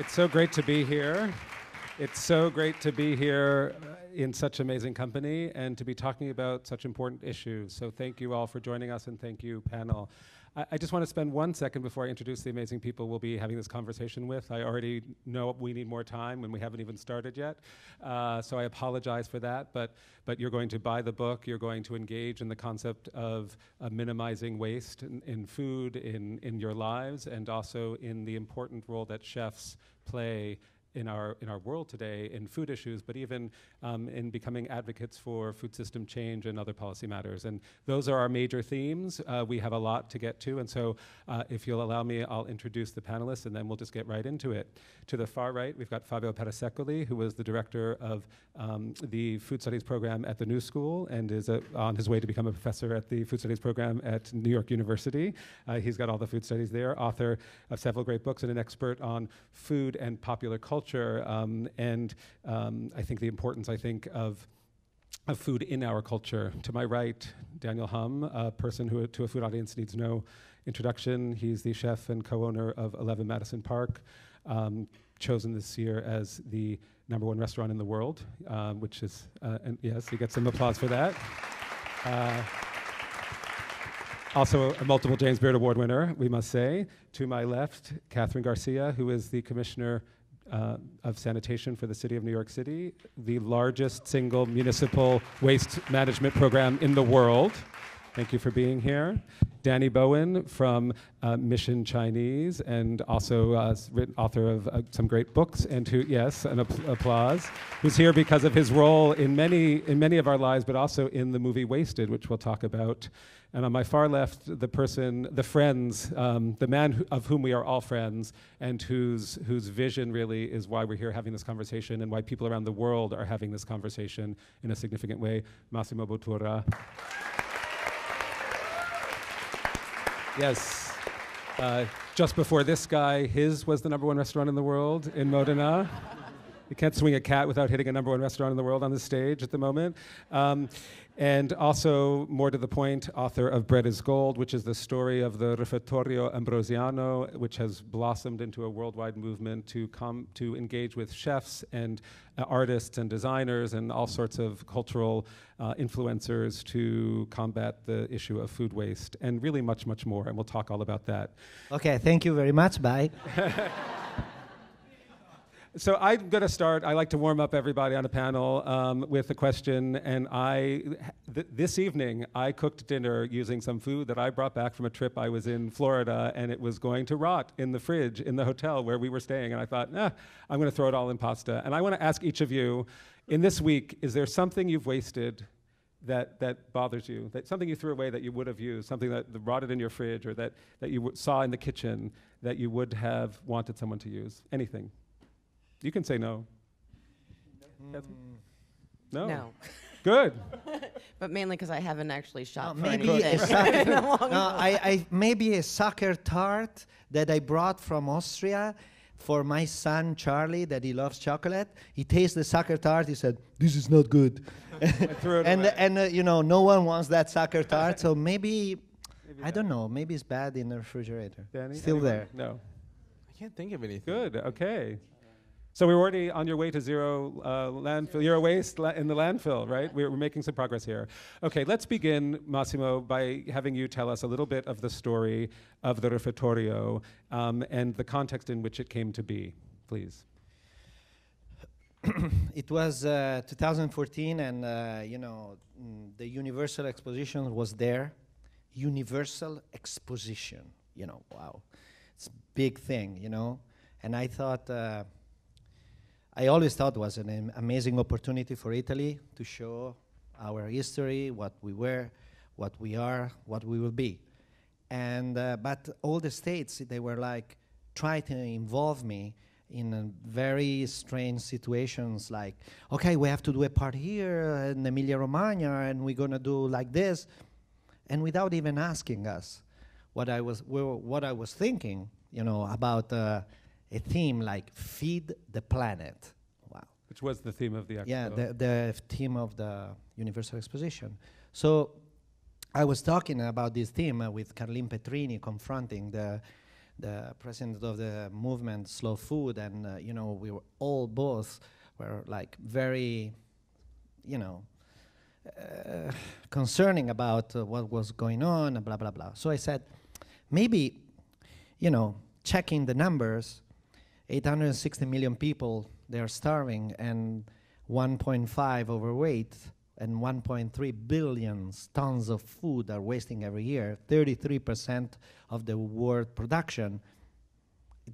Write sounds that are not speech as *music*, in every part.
It's so great to be here. It's so great to be here uh, in such amazing company and to be talking about such important issues. So thank you all for joining us and thank you, panel. I, I just want to spend one second before I introduce the amazing people we'll be having this conversation with. I already know we need more time when we haven't even started yet. Uh, so I apologize for that, but, but you're going to buy the book, you're going to engage in the concept of uh, minimizing waste in, in food, in, in your lives, and also in the important role that chefs play in our in our world today in food issues, but even um, in becoming advocates for food system change and other policy matters. And those are our major themes. Uh, we have a lot to get to, and so uh, if you'll allow me, I'll introduce the panelists, and then we'll just get right into it. To the far right, we've got Fabio Parasecoli, who was the director of um, the Food Studies program at the New School and is uh, on his way to become a professor at the Food Studies program at New York University. Uh, he's got all the food studies there, author of several great books, and an expert on food and popular culture culture um, and um, I think the importance, I think, of of food in our culture. To my right, Daniel Humm, a person who to a food audience needs no introduction. He's the chef and co-owner of 11 Madison Park, um, chosen this year as the number one restaurant in the world, um, which is, uh, and yes, you get some applause for that. Uh, also a multiple James Beard Award winner, we must say. To my left, Kathryn Garcia, who is the commissioner uh, of sanitation for the city of New York City, the largest single municipal waste management program in the world. Thank you for being here. Danny Bowien from uh, Mission Chinese and also uh, written, author of uh, some great books and who, yes, an applause, who's here because of his role in many, in many of our lives, but also in the movie Wasted, which we'll talk about. And on my far left, the person, the friends, um, the man who, of whom we are all friends and whose, whose vision really is why we're here having this conversation and why people around the world are having this conversation in a significant way, Massimo Bottura. Yes. Uh, just before this guy, his was the number one restaurant in the world in Modena. you can't swing a cat without hitting a number one restaurant in the world on the stage at the moment. Um, and also, more to the point, author of Bread is Gold, which is the story of the Refettorio Ambrosiano, which has blossomed into a worldwide movement to come to engage with chefs and uh, artists and designers and all sorts of cultural uh, influencers to combat the issue of food waste and really much, much more. And we'll talk all about that. Okay, thank you very much. Bye. *laughs* So I'm going to start. I like to warm up everybody on a panel um, with a question. And I, th- this evening, I cooked dinner using some food that I brought back from a trip I was in Florida, and it was going to rot in the fridge in the hotel where we were staying. And I thought, nah, I'm going to throw it all in pasta. And I want to ask each of you, in this week, is there something you've wasted? That, that bothers you, that something you threw away that you would have used, something that, rotted in your fridge or that, that you w- saw in the kitchen that you would have wanted someone to use? Anything. You can say no. Mm. No. No. *laughs* Good. *laughs* but mainly because I haven't actually shot no, maybe *laughs* a Sacher, no, I, I, maybe a Sacher torte that I brought from Austria for my son Charlie that he loves chocolate. He tastes the Sacher torte. He said, "This is not good." and and uh, you know, no one wants that Sacher torte. so maybe, maybe I don't know. Maybe it's bad in the refrigerator. Danny, Still anyone? there. No. I can't think of anything. Good. Okay. So we're already on your way to zero uh, landfill, zero waste la- in the landfill, right? We're, we're, making some progress here. Okay, let's begin, Massimo, by having you tell us a little bit of the story of the Refettorio um, and the context in which it came to be, please. *clears throat* it was uh, 2014, and uh, you know mm, the Universal Exposition was there. Universal Exposition, you know, wow, it's a big thing, you know. And I thought uh, I always thought it was an amazing opportunity for Italy to show our history, what we were, what we are, what we will be. And uh, but all the states they were like try to involve me in very strange situations like okay we have to do a part here in Emilia Romagna and we're going to do like this and without even asking us what I was what I was thinking you know about uh, a theme like feed the planet. Wow. Which was the theme of the expo. Yeah, the, the theme of the Universal Exposition. So I was talking about this theme uh, with Carlin Petrini, confronting the the president of the movement Slow Food, and uh, you know we were all both were like very, you know, uh, concerning about uh, what was going on and blah blah blah. So I said, maybe, you know, checking the numbers, 860 million people they are starving and 1.5 overweight and 1.3 billion tons of food are wasting every year, 33% of the world production,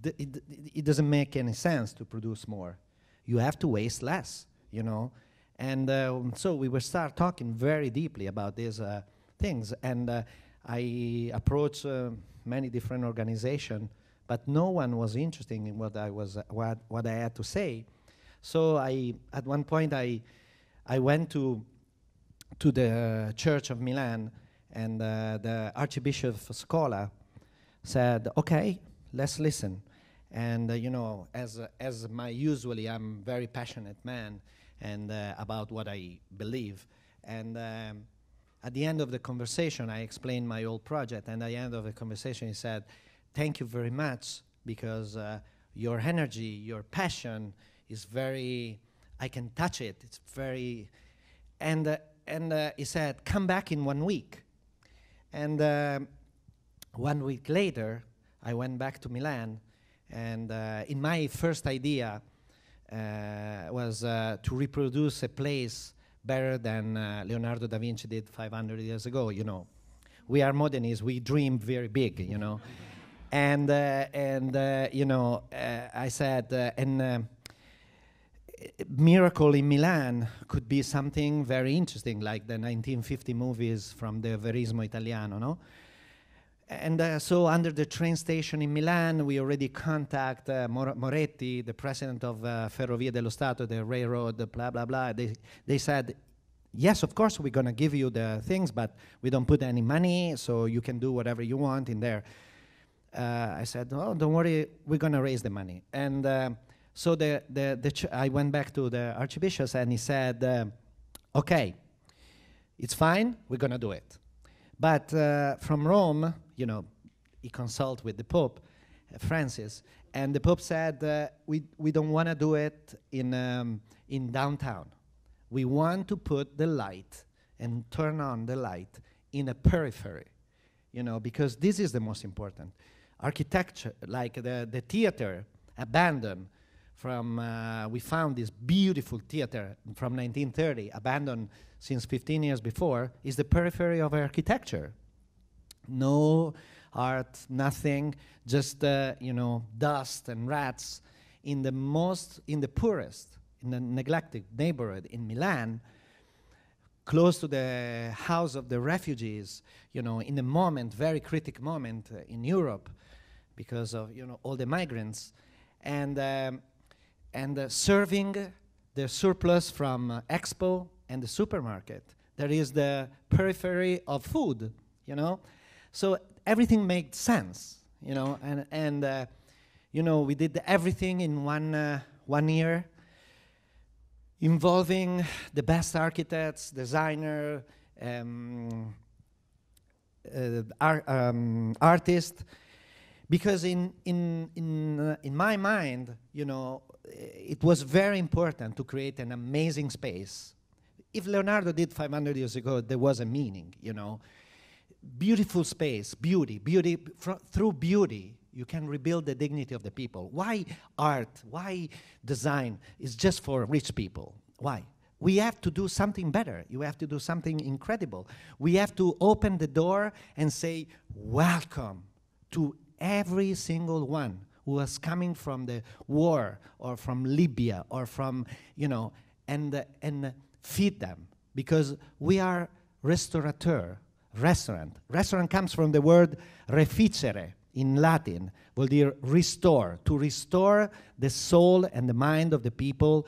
it, it, it, doesn't make any sense to produce more. You have to waste less, you know. And uh, so we will start talking very deeply about these uh, things. And uh, I approached uh, many different organizations, but no one was interested in what I was, what, what I had to say. So I, at one point, I, I went to to the Church of Milan, and uh, the Archbishop Scola said, "Okay, let's listen." And uh, you know, as uh, as my usually, I'm very passionate man, and uh, about what I believe. And um, at the end of the conversation, I explained my old project. And at the end of the conversation, he said, "Thank you very much because uh, your energy, your passion is very. I can touch it. It's very." And uh, and uh, he said, "Come back in one week." And uh, one week later, I went back to Milan, and uh, in my first idea uh, was to reproduce a place better than Leonardo da Vinci did 500 years ago. You know, we are modernists; we dream very big. You know, and and you know, I said, and miracle in Milan could be something very interesting, like the 1950 movies from the Verismo Italiano, no? And uh, so, under the train station in Milan, we already contact uh, Mor- Moretti, the president of uh, Ferrovie dello Stato, the railroad, blah blah blah. They they said, yes, of course, we're gonna give you the things, but we don't put any money, so you can do whatever you want in there. Uh, I said, oh, don't worry, we're gonna raise the money. And uh, so the, the, the I went back to the archbishop and he said, uh, okay, it's fine, we're going to do it. But from Rome, you know, he consulted with the Pope, Francis, and the Pope said, uh, we, we don't want to do it in, um, in downtown. We want to put the light and turn on the light in a periphery, you know, because this is the most important. Architecture, like the, the theater, abandoned, from uh, we found this beautiful theater from 1930 abandoned since 15 years before is the periphery of architecture. No art nothing just uh, you know dust and rats in the most in the poorest in the neglected neighborhood in milan close to the house of the refugees you know in a moment very critical moment uh, in europe because of you know all the migrants and um, and uh, serving the surplus from uh, Expo and the supermarket. There is the periphery of food, you know. So everything made sense, you know, and and uh, you know we did everything in one uh, one year, involving the best architects, designer, um, uh, ar- um, artists, because in in in uh, in my mind, you know, it was very important to create an amazing space. If Leonardo did 500 years ago, there was a meaning, you know. Beautiful space, beauty, beauty, through beauty, you can rebuild the dignity of the people. Why art, why design is just for rich people? Why? We have to do something better. You have to do something incredible. We have to open the door and say, Welcome to every single one who was coming from the war or from Libya or from, you know, and, and feed them because we are restaurateur, restaurant. Restaurant comes from the word reficere in Latin, will dire restore, to restore the soul and the mind of the people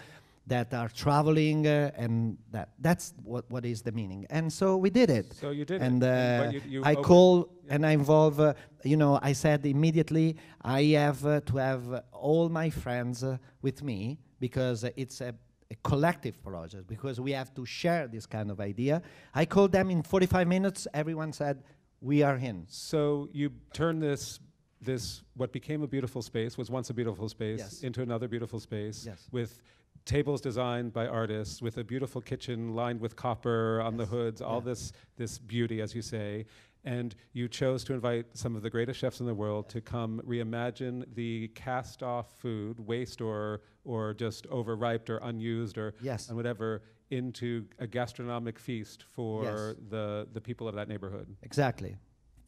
that are traveling, uh, and that that's what, what is the meaning. And so we did it. So you did and, it. Uh, you, you I call yeah. and I involve. Uh, you know, I said immediately I have uh, to have all my friends uh, with me because it's a, a, collective project because we have to share this kind of idea. I called them in 45 minutes. Everyone said we are in. So you turn this this what became a beautiful space was once a beautiful space Yes. into another beautiful space Yes. with tables designed by artists with a beautiful kitchen lined with copper on the hoods all Yeah. this this beauty as you say and you chose to invite some of the greatest chefs in the world to come reimagine the cast off food waste or or just overripe or unused or Yes. and whatever into a gastronomic feast for Yes. the the people of that neighborhood Exactly.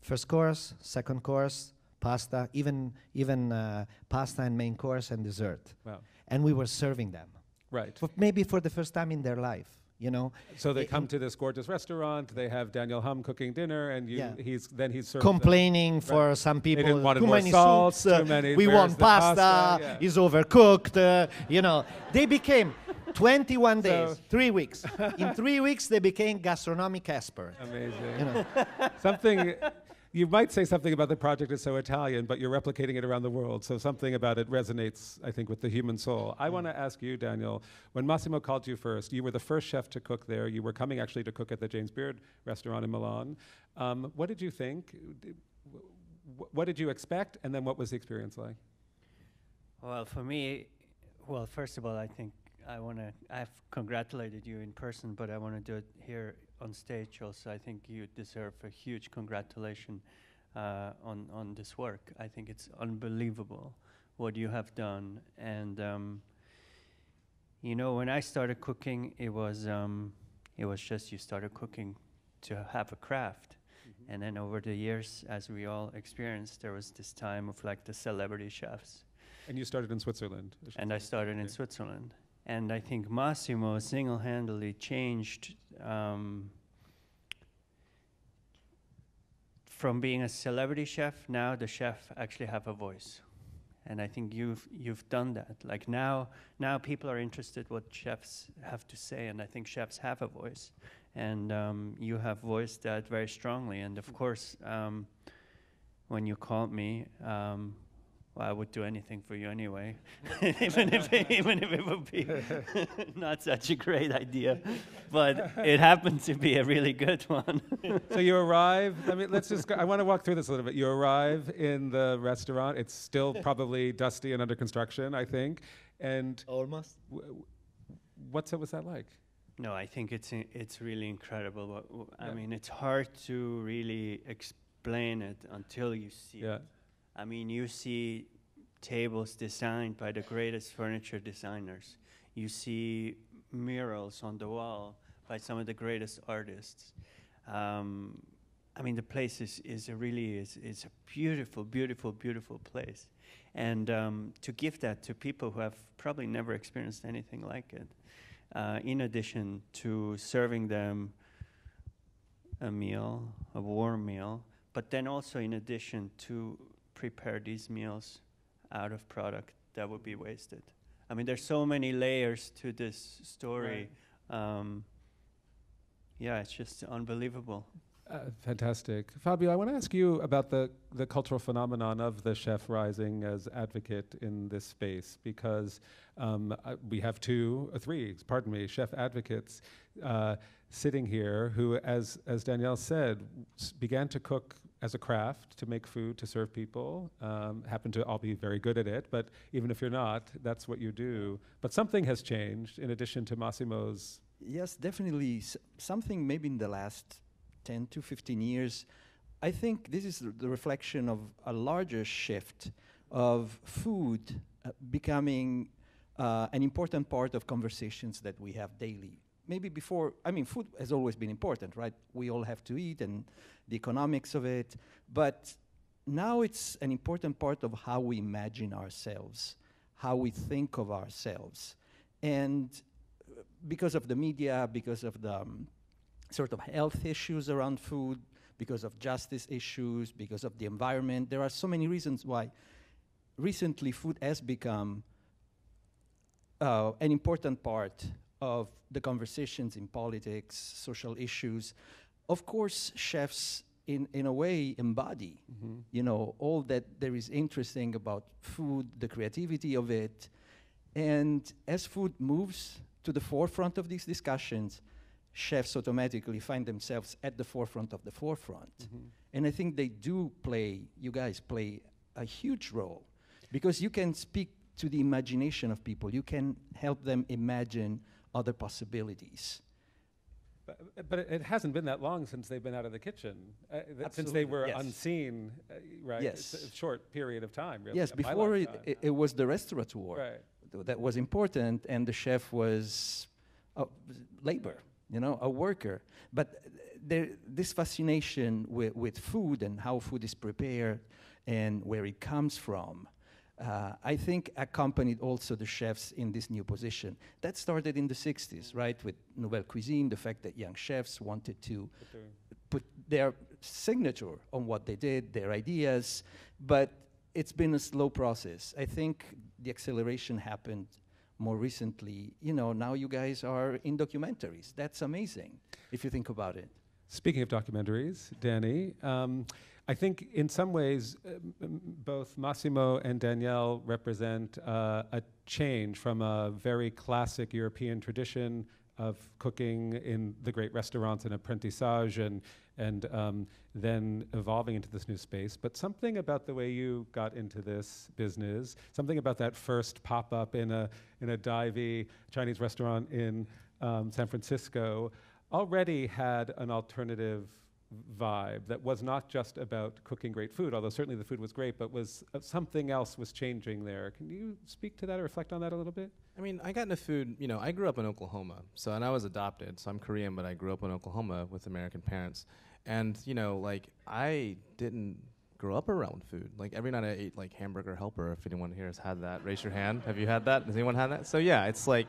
First course, second course, pasta, even even uh, pasta and main course and dessert. wow And we were serving them, right for maybe for the first time in their life. You know, So they come to this gorgeous restaurant. They have Daniel Humm cooking dinner, and you, Yeah. he's then he's served them. complaining for some people. didn't too many salt, soups, uh, too many- we want pasta? pasta. Yeah. Is overcooked. Uh, you know, they became *laughs* 21 days, So- three weeks. in three weeks, they became gastronomic expert. Amazing. You know, *laughs* something you might say something about the project is so Italian, but you're replicating it around the world. So something about it resonates, I think, with the human soul. I want to ask you, Daniel, when Massimo called you first, you were the first chef to cook there. You were coming actually to cook at the James Beard restaurant in Milan. Um, what did you think? Wh- What did you expect? And then what was the experience like? Well, for me, well, first of all, I think I want to. I've congratulated you in person, but I want to do it here on stage also. I think you deserve a huge congratulation uh, on on this work. I think it's unbelievable what you have done, and um, you know, when I started cooking, it was um, it was just you started cooking to have a craft. And then over the years, as we all experienced, there was this time of like the celebrity chefs And you started in Switzerland. I and I say. started in Switzerland. And I think Massimo single-handedly changed um, from being a celebrity chef. Now the chef actually have a voice, and I think you've you've done that. Like now, now people are interested what chefs have to say, and I think chefs have a voice, and um, you have voiced that very strongly. And of course, um, when you called me. Well, I would do anything for you anyway, *laughs* even if *laughs* even if it would be *laughs* not such a great idea, but it happened to be a really good one. so you arrive. I mean, let's just. Go, I want to walk through this a little bit. You arrive in the restaurant. It's still probably dusty and under construction, I think. And almost. w- w- what's it was that like? no, I think it's i- it's really incredible. What, w- I Yeah. mean, it's hard to really explain it until you see Yeah. it. I mean, you see tables designed by the greatest furniture designers. You see murals on the wall by some of the greatest artists. Um, I mean, the place is, is a really is, is a beautiful, beautiful, beautiful place. And um, to give that to people who have probably never experienced anything like it, uh, in addition to serving them a meal, a warm meal, but then also in addition to prepare these meals out of product that would be wasted. I mean, there's so many layers to this story. Um, yeah, it's just unbelievable. Uh, fantastic. Fabio, I want to ask you about the, the cultural phenomenon of the chef rising as advocate in this space because um, uh, we have two, uh, three, pardon me, chef advocates uh, sitting here who, as, as Danielle said, s- began to cook as a craft to make food to serve people, um, happen to all be very good at it, but even if you're not, that's what you do. But something has changed in addition to Massimo's. Yes, definitely. S- something maybe in the last 10 to 15 years. I think this is the- reflection of a larger shift of food uh, becoming uh, an important part of conversations that we have daily. Maybe before, I mean, food has always been important, right? We all have to eat and the economics of it. But now it's an important part of how we imagine ourselves, how we think of ourselves. And uh, because of the media, because of the um, sort of health issues around food, because of justice issues, because of the environment, there are so many reasons why recently food has become uh, an important part of the conversations in politics, social issues. Of course, chefs, in, in a way, embody, mm-hmm. you know, all that there is interesting about food, the creativity of it. And as food moves to the forefront of these discussions, chefs automatically find themselves at the forefront of the forefront. Mm-hmm. And I think they do play, you guys play a huge role because you can speak to the imagination of people. You can help them imagine other possibilities. But, but it hasn't been that long since they've been out of the kitchen, uh, since they were yes. unseen, uh, right? It's Yes. a short period of time, really. yes, before it, it, it was the restaurateur right. that was important, and the chef was uh, labor, you know, a worker. But there, this fascination with, with food and how food is prepared and where it comes from, uh, I think accompanied also the chefs in this new position. That started in the 60s, right, with Nouvelle Cuisine, the fact that young chefs wanted to put their signature on what they did, their ideas, but it's been a slow process. I think the acceleration happened more recently. You know, now you guys are in documentaries. That's amazing if you think about it. Speaking of documentaries, Danny, um, I think in some ways um, both Massimo and Danielle represent uh, a change from a very classic European tradition of cooking in the great restaurants and apprentissage and, and um, then evolving into this new space. But something about the way you got into this business, something about that first pop up in a, in a divey Chinese restaurant in um, San Francisco already had an alternative vibe that was not just about cooking great food, although certainly the food was great, but was uh, something else was changing there. Can you speak to that or reflect on that a little bit? I mean, I got into food, you know, I grew up in Oklahoma. So, and I was adopted. So I'm Korean, but I grew up in Oklahoma with American parents. And, you know, like, I didn't grow up around food. Like, every night I ate, like, hamburger helper. If anyone here has had that, raise your hand. Have you had that? Has anyone had that? So, yeah, it's like,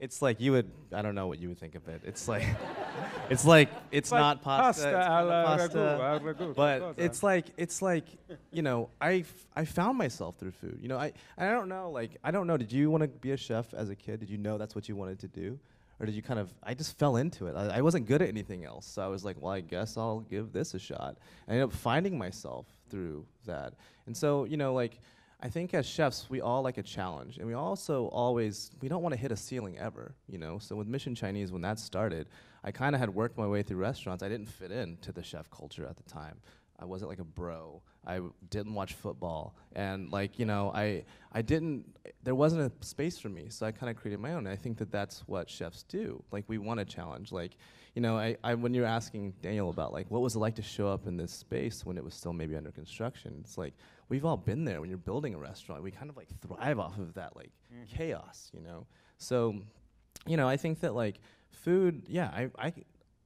it's like you would, I don't know what you would think of it. It's like, *laughs* it's like, it's not pasta. it's kinda alla pasta. ragu, al ragu, but it's like it's like you know I f- I found myself through food. You know I I don't know like I don't know. Did you want to be a chef as a kid? Did you know that's what you wanted to do? Or did you kind of I just fell into it. I, I wasn't good at anything else. So I was like well I guess I'll give this a shot. I ended up finding myself through that. And so you know like I think as chefs we all like a challenge and we also always we don't want to hit a ceiling ever you know so with Mission Chinese when that started I kind of had worked my way through restaurants I didn't fit into the chef culture at the time I wasn't like a bro. I w- didn't watch football, and like you know, I I didn't. There wasn't a space for me, so I kind of created my own. And I think that that's what chefs do. Like we want a challenge. Like you know, I, I when you're asking Daniel about like what was it like to show up in this space when it was still maybe under construction, it's like we've all been there. When you're building a restaurant, we kind of like thrive off of that like mm-hmm. chaos, you know. So, you know, I think that like food, yeah, I I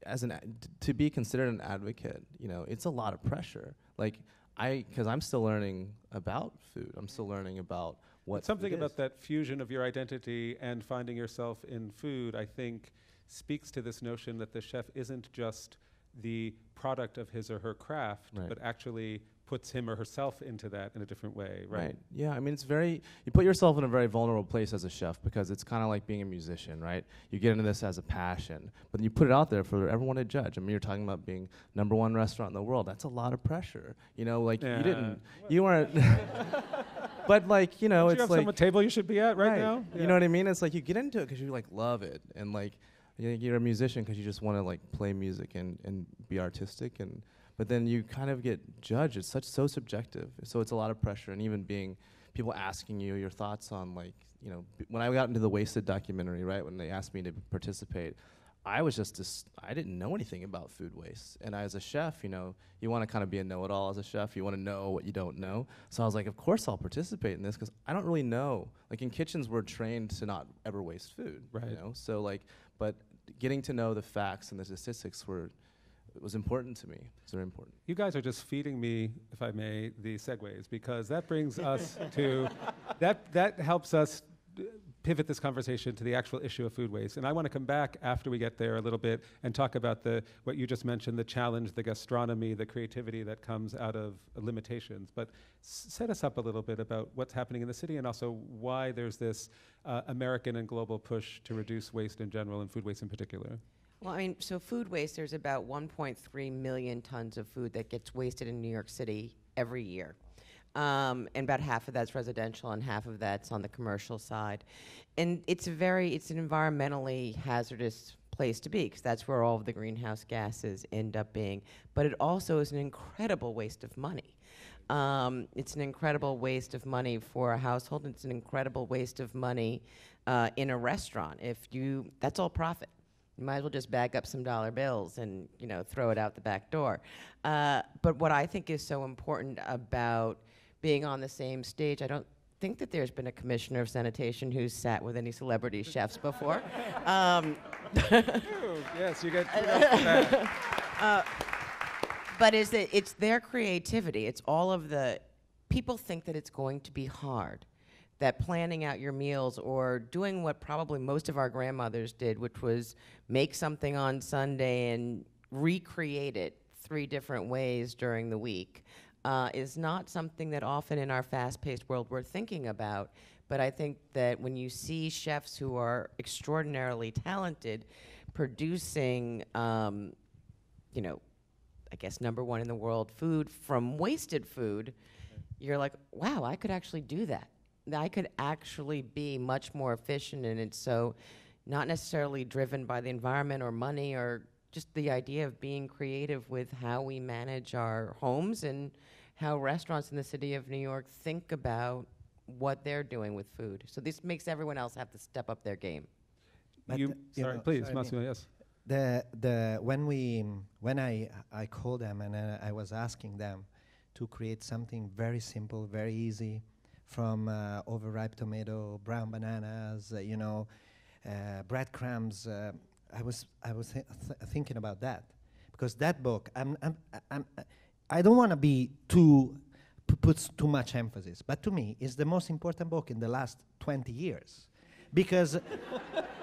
as an ad- to be considered an advocate, you know, it's a lot of pressure. Like I, because I'm still learning about food. I'm still mm-hmm. learning about what But something food about is. that fusion of your identity and finding yourself in food, I think, speaks to this notion that the chef isn't just the product of his or her craft, Right. but actually puts him or herself into that in a different way, right? Right. Yeah. I mean, it's very. You put yourself in a very vulnerable place as a chef because it's kind of like being a musician, right? You get into this as a passion, but then you put it out there for everyone to judge. I mean, you're talking about being number one restaurant in the world. That's a lot of pressure. You know, like Yeah. you didn't, you weren't. *laughs* but like you know, Don't it's you have like some table you should be at right, now? You know what I mean? It's like you get into it because you like love it, and like you're a musician because you just want to like play music and and be artistic, and but then you kind of get judged. It's such so subjective, so it's a lot of pressure, and even being people asking you your thoughts on like you know b- when I got into the Wasted documentary, right? When they asked me to participate. I was just dis- I didn't know anything about food waste, and as a chef, you know, you want to kind of be a know-it-all as a chef. You want to know what you don't know. So I was like, of course I'll participate in this because I don't really know. Like in kitchens, we're trained to not ever waste food. Right. You know, so like, but getting to know the facts and the statistics were it was important to me. It's very important. You guys are just feeding me, if I may, the segues because that brings *laughs* us to that that helps us pivot this conversation to the actual issue of food waste. And I want to come back after we get there a little bit and talk about the what you just mentioned, the challenge, the gastronomy, the creativity that comes out of limitations. But s- set us up a little bit about what's happening in the city and also why there's this uh, American and global push to reduce waste in general and food waste in particular. Well, I mean, so food waste, there's about 1.3 million tons of food that gets wasted in New York City every year. Um, and about half of that's residential and half of that's on the commercial side. And it's a very, it's an environmentally hazardous place to be because that's where all of the greenhouse gases end up being. But it also is an incredible waste of money. Um, it's an incredible waste of money for a household. It's an incredible waste of money uh, in a restaurant. If you, that's all profit. You might as well just bag up some dollar bills and you know throw it out the back door. Uh, but what I think is so important about being on the same stage, I don't think that there's been a commissioner of sanitation who's sat with any celebrity chefs before. *laughs* Um, yes, you for that. *laughs* but is it it's their creativity it's all of the people think that it's going to be hard that planning out your meals or doing what probably most of our grandmothers did which was make something on sunday and recreate it three different ways during the week uh, is not something that often in our fast-paced world we're thinking about but i think that when you see chefs who are extraordinarily talented producing um, you know I guess number one in the world food from wasted food, you're like, wow, I could actually do that. I could actually be much more efficient, and it's so not necessarily driven by the environment or money or just the idea of being creative with how we manage our homes and how restaurants in the city of New York think about what they're doing with food. So this makes everyone else have to step up their game. But, You, uh, you sorry, know, please, sorry, Massimo, yes. the the when we when I I called them and uh, I was asking them to create something very simple, very easy, from uh, overripe tomato, brown bananas, uh, you know, uh, breadcrumbs. Uh, I was I was th- th- thinking about that because that book I'm I'm, I'm I don't want to be too p- puts too much emphasis, but to me, it's the most important book in the last 20 years because. *laughs*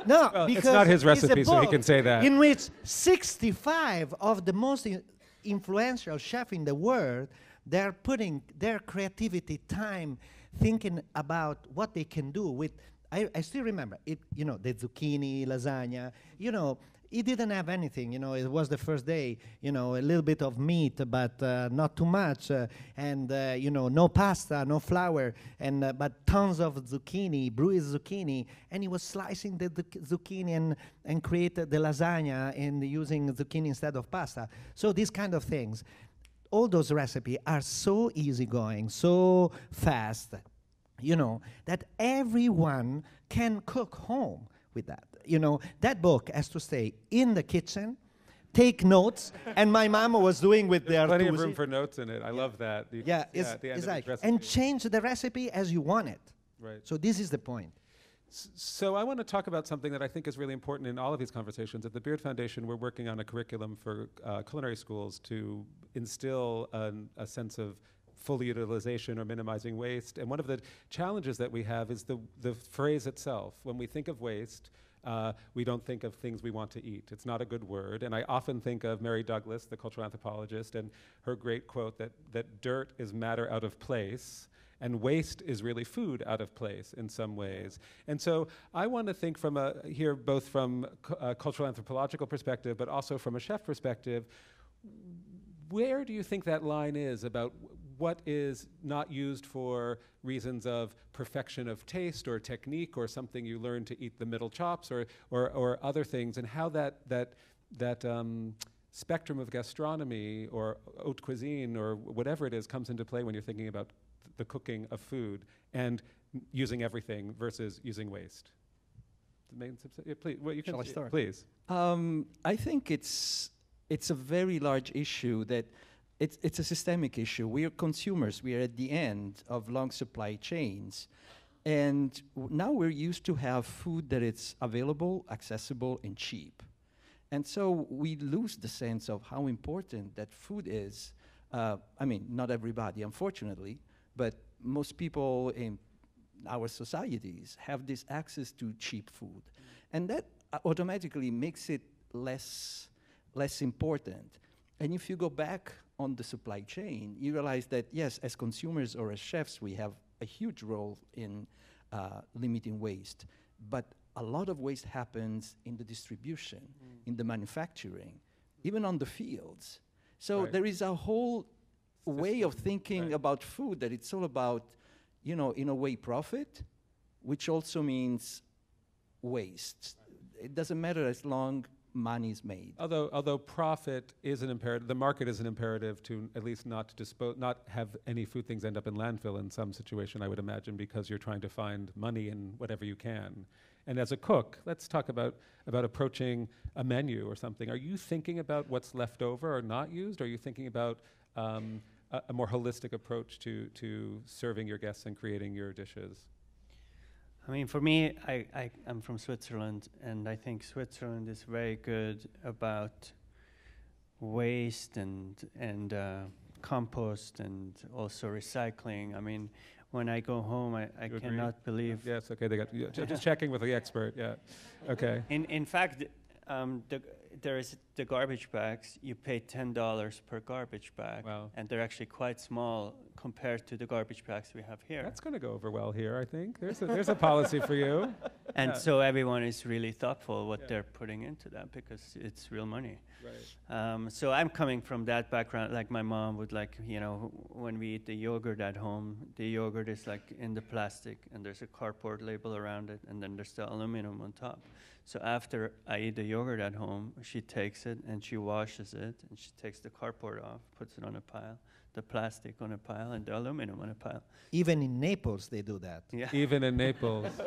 No, Well, it's not his recipe, so he can say that. In which 65 of the most in- influential chefs in the world, they're putting their creativity, time, thinking about what they can do with. I, I still remember it. You know, the zucchini, lasagna. You know, he didn't have anything. You know, it was the first day. You know, a little bit of meat, but uh, not too much, uh, and uh, you know, no pasta, no flour, and uh, but tons of zucchini, bruised zucchini, and he was slicing the, zuc- zucchini and and created the lasagna and using zucchini instead of pasta. So these kind of things, all those recipes are so easygoing, so fast, you know, that everyone can cook home with that. You know, that book has to stay in the kitchen, take notes, and my mama was doing with their Plenty of room for notes in it. I love that. You- yeah, it's, at the end it's like, and change the recipe as you want it. Right. So this is the point. So I want to talk about something that I think is really important in all of these conversations. At the Beard Foundation, we're working on a curriculum for uh, culinary schools to instill an, a sense of full utilization or minimizing waste. And one of the challenges that we have is the, the phrase itself. When we think of waste, uh, we don't think of things we want to eat. It's not a good word. And I often think of Mary Douglas, the cultural anthropologist, and her great quote that, that dirt is matter out of place and waste is really food out of place in some ways. And so I want to think from a here both from a cultural anthropological perspective, but also from a chef perspective. Where do you think that line is about what is not used for reasons of perfection of taste or technique or something you learn to eat the middle chops or, or, or other things, and how that, that, that um, spectrum of gastronomy or haute cuisine or whatever it is comes into play when you're thinking about the cooking of food and using everything versus using waste? The main yeah, please, well, you can Shall I start? Please. Um, I think it's it's a very large issue that it's it's a systemic issue. We are consumers. We are at the end of long supply chains, and w- now we're used to have food that it's available, accessible, and cheap, and so we lose the sense of how important that food is. Uh, I mean, not everybody, unfortunately, but most people in our societies have this access to cheap food, and that uh, automatically makes it less less important. And if you go back on the supply chain, you realize that yes, as consumers or as chefs, we have a huge role in uh, limiting waste, but a lot of waste happens in the distribution, in the manufacturing, even on the fields. So Right. there is a whole way of thinking right. about food that it's all about, you know, in a way, profit, which also means waste. It doesn't matter as long money is made. Although, although profit is an imperative, the market is an imperative to at least not dispose, not have any food things end up in landfill in some situation, I would imagine, because you're trying to find money in whatever you can. And as a cook, let's talk about, about approaching a menu or something. Are you thinking about what's left over or not used? Are you thinking about um, a, a more holistic approach to, to serving your guests and creating your dishes? I mean, for me, I, I, I'm from Switzerland, and I think Switzerland is very good about waste and, and uh, compost and also recycling. I mean, when I go home, I, I You agree? cannot believe. Yes, okay, they got, yeah, just *laughs* checking with the expert, yeah. Okay. In, in fact, um, the, there is the garbage bags. You pay ten dollars per garbage bag, Wow. and they're actually quite small compared to the garbage bags we have here. That's going to go over well here, I think. There's a, there's a policy for you. *laughs* and yeah. so everyone is really thoughtful what Yeah. they're putting into that because it's real money. Right. Um, so I'm coming from that background. Like my mom would like, you know, when we eat the yogurt at home, the yogurt is like in the plastic, and there's a cardboard label around it, and then there's the aluminum on top. So after I eat the yogurt at home, she takes it and she washes it, and she takes the cardboard off, puts it on a pile, the plastic on a pile, and the aluminum on a pile. Even in Naples, they do that. Yeah. *laughs* Even in Naples. *laughs*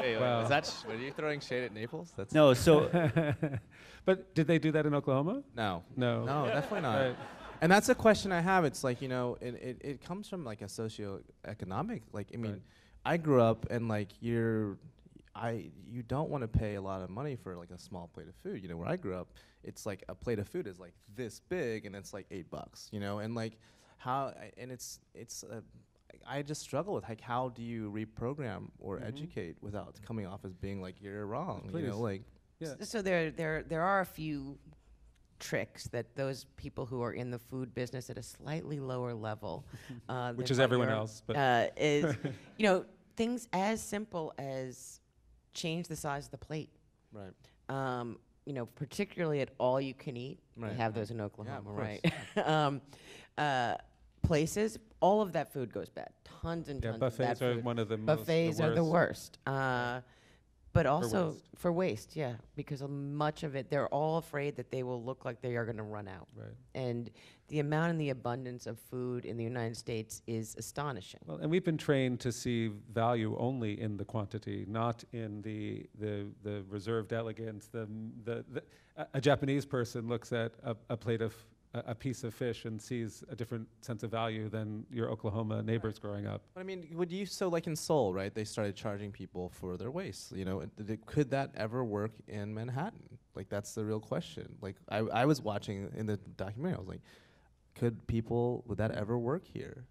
Hey, wait, Wow. is that sh- are you throwing shade at Naples? That's No, so *laughs* but did they do that in Oklahoma? no, No. no, definitely not. Right. And that's a question I have. It's like you know, it, it, it comes from like a socio-economic. Like I mean, Right. I grew up and like you're, I you don't want to pay a lot of money for like a small plate of food. You know, where I grew up, it's like a plate of food is like this big and it's like eight bucks. You know, and like how I- and it's it's. Uh, I just struggle with like how do you reprogram or Mhm. educate without coming off as being like you're wrong. You know, like Yeah. S- So there, there, there are a few tricks that those people who are in the food business at a slightly lower level, *laughs* uh, Which is everyone else. But uh, is *laughs* you know things as simple as change the size of the plate. right. Um, you know, particularly at all you can eat. Right. We have those in Oklahoma, course. right? *laughs* um, uh, places, all of that food goes bad. Tons and yeah, tons of bad buffets are food. one of the most, Buffets the are the worst. worst. Uh, but also waste. for waste, yeah, because much of it, they're all afraid that they will look like they are going to run out. Right. And the amount and the abundance of food in the United States is astonishing. Well, and we've been trained to see value only in the quantity, not in the the, the reserved elegance. The, the, the a, a Japanese person looks at a, a plate of a, a piece of fish and sees a different sense of value than your Oklahoma neighbors growing up. But I mean, would you so like in Seoul, right? They started charging people for their waste. You know, did it- could that ever work in Manhattan? Like that's the real question. Like I, I was watching in the documentary, I was like, could people would that ever work here?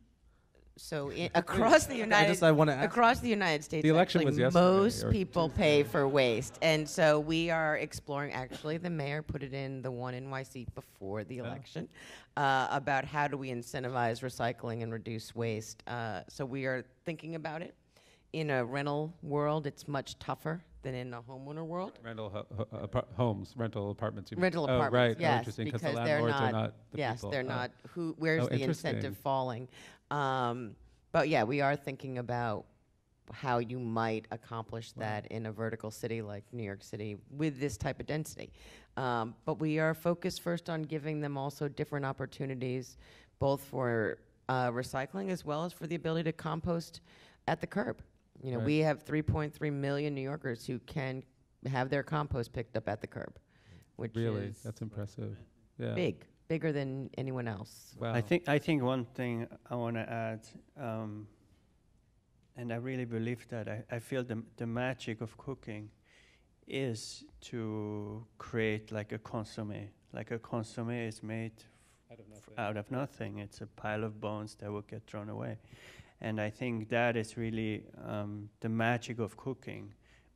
So *laughs* i across the I United just I want to across the United States, The election actually, was yesterday, most or people pay for waste, and so we are exploring. Actually, the mayor put it in the one NYC before the Oh. election uh, about how do we incentivize recycling and reduce waste. Uh, so we are thinking about it. In a rental world, it's much tougher than in a homeowner world. Rental ho- ho- homes, rental apartments. you mean. Rental oh, apartments, right. oh, yes, interesting, because the they're landlords are not the yes, people. they're Oh. not. Who? Where's Oh, the incentive falling? Um, but yeah, we are thinking about how you might accomplish that in a vertical city like New York City with this type of density. Um, but we are focused first on giving them also different opportunities, both for uh, recycling as well as for the ability to compost at the curb. You know, Right. we have 3.3 million New Yorkers who can have their compost picked up at the curb, which Really, is that's impressive. Yeah. big, bigger than anyone else. Wow. I think I think one thing I want to add, um, and I really believe that I, I feel the the magic of cooking is to create like a consomme. Like a consomme is made I don't know if out of nothing. It's a pile of bones that will get thrown away, and I think that is really um, the magic of cooking,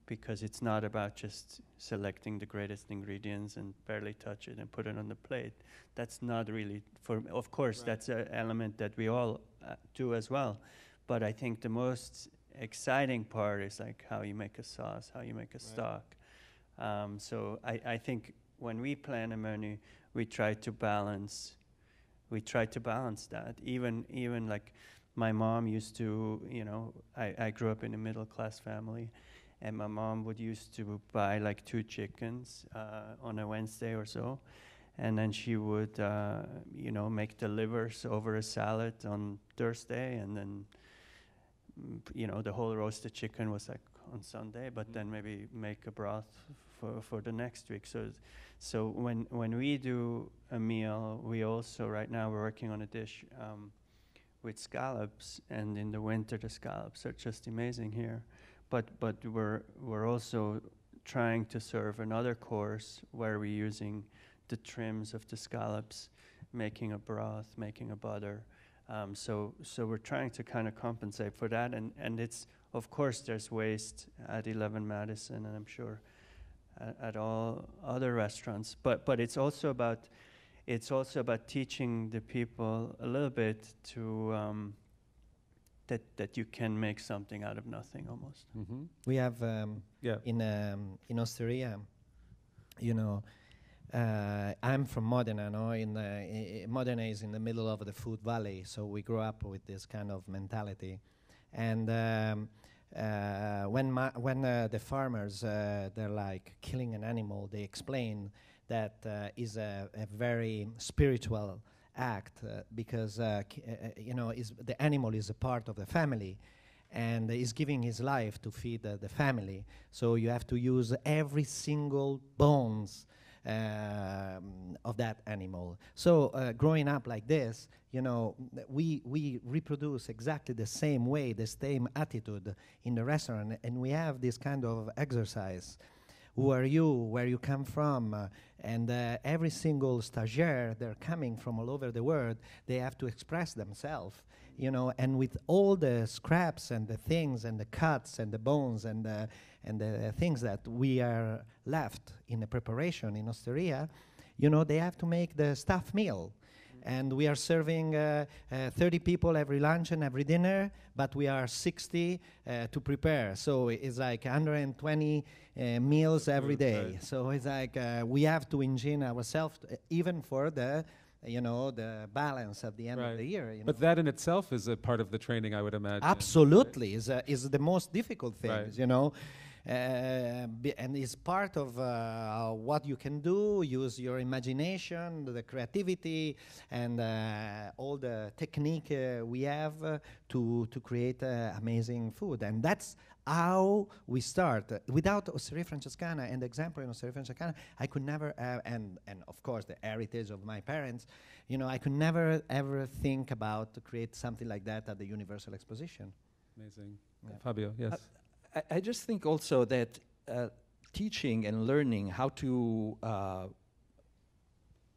because it's not about just selecting the greatest ingredients and barely touch it and put it on the plate. That's not really for. Of course, that's an element that we all uh, do as well, but I think the most exciting part is like how you make a sauce, how you make a stock. Um, so I, I think when we plan a menu, we try to balance. We try to balance that. Even even like my mom used to, you know, I, I grew up in a middle class family, and my mom would used to buy like two chickens uh, on a Wednesday or so, and then she would, uh, you know, make the livers over a salad on Thursday, and then, mm, you know, the whole roasted chicken was like on Sunday, but then maybe make a broth for for the next week. So, so when when we do a meal, we also right now we're working on a dish. Um, with scallops, and in the winter the scallops are just amazing here. But but we're we're also trying to serve another course where we're using the trims of the scallops, making a broth, making a butter. Um, so so we're trying to kind of compensate for that, and and it's of course there's waste at 11 Madison, and I'm sure at, at all other restaurants. But but it's also about it's also about teaching the people a little bit to um, that that you can make something out of nothing almost. hmm We have um, Yeah. in um, in Osteria, you know, uh, I'm from Modena. No, in the, i- i- Modena is in the middle of the food valley, so we grew up with this kind of mentality. And um, uh, when ma- when uh, the farmers uh, they're like killing an animal, they explain that uh, is a, a very spiritual act uh, because uh, uh, uh, you know is the animal is a part of the family and is giving his life to feed the family. So you have to use every single bones um, of that animal. So uh, growing up like this, you know, we we reproduce exactly the same way, the same attitude in the restaurant, and we have this kind of exercise. Who are you? Where you come from? Uh, and uh, every single stagiaire, they're coming from all over the world. They have to express themselves you know, and with all the scraps and the things and the cuts and the bones and the, and the things that we are left in the preparation in Osteria, you know, they have to make the staff meal. And we are serving uh, uh, 30 people every lunch and every dinner, but we are 60 uh, to prepare. So it's like 120 uh, meals every day. Right. So it's like uh, we have to engine ourselves, uh, even for the, you know, the balance at the end Right. of the year. You know? But that in itself is a part of the training, I would imagine. right? Absolutely, is uh, is the most difficult thing, Right. you know, and it's part of uh, what you can do. Use your imagination, the creativity, and uh, all the technique uh, we have uh, to to create uh, amazing food, and that's how we start. Uh, without Osteria Francescana and the example in Osteria Francescana, I could never, uh, and and of course the heritage of my parents, you know, I could never ever think about to create something like that at the Universal Exposition. Amazing. Yeah. Fabio, yes. I, I just think also that uh, teaching and learning how to uh,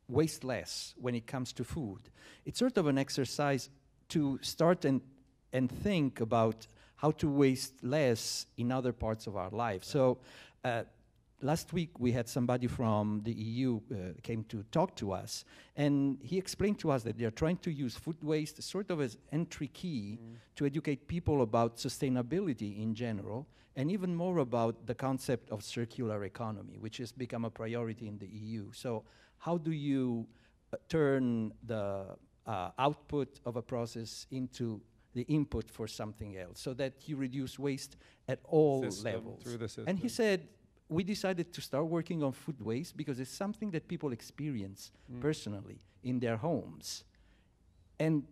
waste less when it comes to food, it's sort of an exercise to start and, and think about how to waste less in other parts of our life. So uh, last week we had somebody from the EU uh, came to talk to us, and he explained to us that they are trying to use food waste sort of as entry key to educate people about sustainability in general, and even more about the concept of circular economy, which has become a priority in the EU. So, how do you uh, turn the uh, output of a process into the input for something else, so that you reduce waste at all System, levels? through the And he said, we decided to start working on food waste because it's something that people experience Mm. personally in their homes. And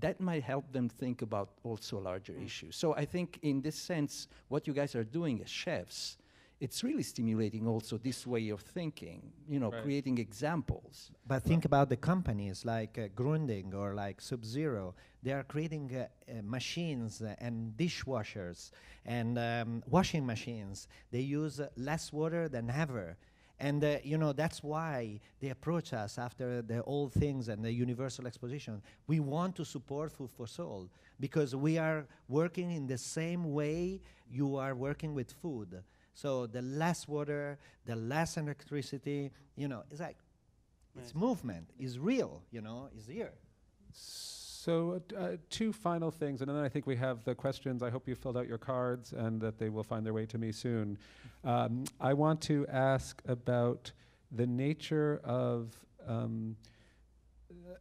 that might help them think about also larger Mm. issues. So I think in this sense, what you guys are doing as chefs, it's really stimulating also this way of thinking, you know, Right. creating examples. But think about the companies like uh, Grundig or like Sub-Zero. They are creating uh, uh, machines uh, and dishwashers and um, washing machines. They use uh, less water than ever. And uh, you know that's why they approach us after the old things and the Universal Exposition. We want to support Food for Soul because we are working in the same way you are working with food. So the less water, the less electricity. You know, it's like it's Right. movement is real you know is here So, uh, uh, two final things, and then I think we have the questions. I hope you filled out your cards and that they will find their way to me soon. Um, I want to ask about the nature of um,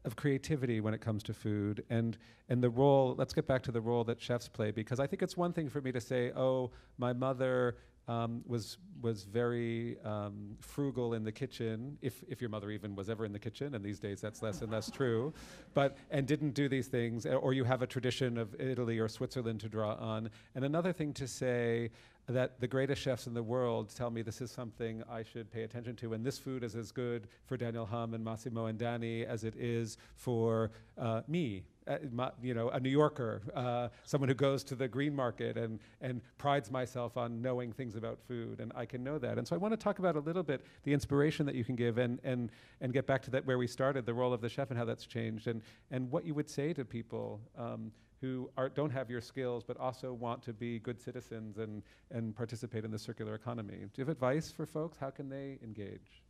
of creativity when it comes to food and and the role let's get back to the role that chefs play because I think it's one thing for me to say oh my mother um, was was very um, frugal in the kitchen, if if your mother even was ever in the kitchen, and these days that's less and less true, but and didn't do these things, or you have a tradition of Italy or Switzerland to draw on. And another thing to say that the greatest chefs in the world tell me this is something I should pay attention to, and this food is as good for Daniel Humm and Massimo and Danny as it is for uh, me, uh, you know, a New Yorker, uh, someone who goes to the green market and, and prides myself on knowing things about food, and I can know that. And so I want to talk about a little bit the inspiration that you can give and, and, and get back to that where we started, the role of the chef and how that's changed, and, and what you would say to people um, who are, don't have your skills but also want to be good citizens and, and participate in the circular economy. Do you have advice for folks? How can they engage?